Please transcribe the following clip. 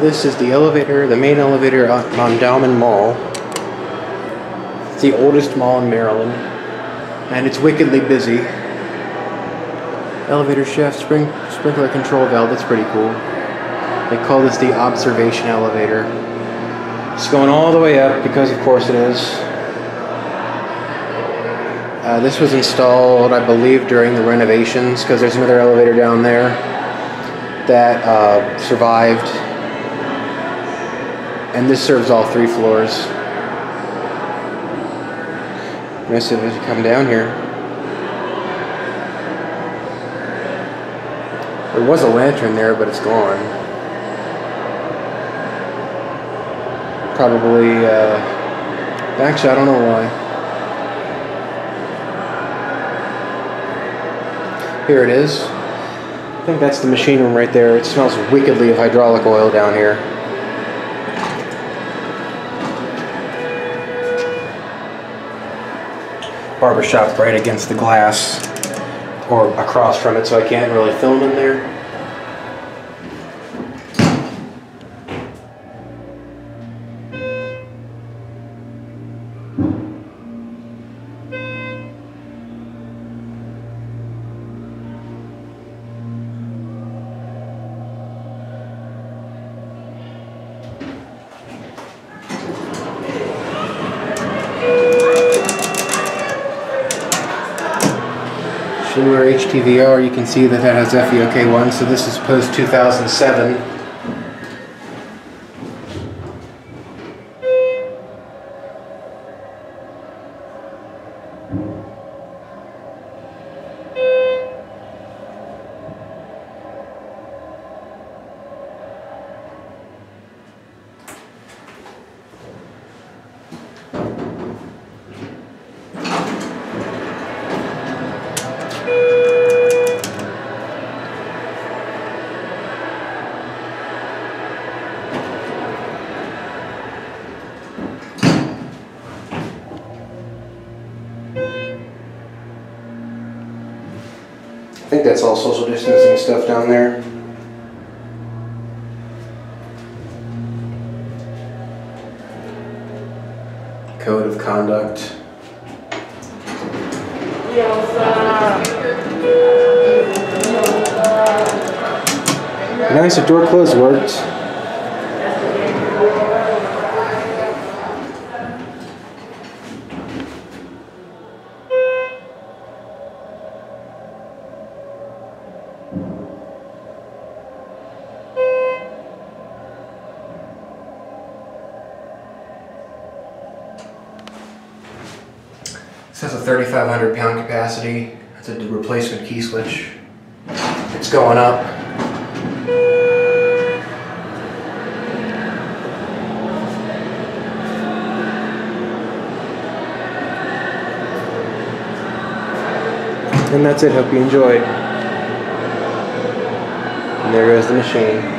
This is the elevator, the main elevator on, Mondawmin Mall. It's the oldest mall in Maryland, and it's wickedly busy. Elevator shaft spring, sprinkler control valve, that's pretty cool. They call this the observation elevator. It's going all the way up because, of course, it is. Uh, this was installed, I believe, during the renovations because there's another elevator down there that uh, survived. And this serves all three floors. Nice if you come down here. There was a lantern there, but it's gone. Probably, uh, actually, I don't know why. Here it is. I think that's the machine room right there. It smells wickedly of hydraulic oil down here. Barbershop right against the glass or across from it so I can't really film in there. newer HTVR, you can see that that has FEOK1, so this is post-2007. I think that's all social distancing stuff down there. Code of conduct. Nice, the door closed worked. This has a 3,500 pound capacity. It's a replacement key switch. It's going up. And that's it. Hope you enjoyed. And there goes the machine.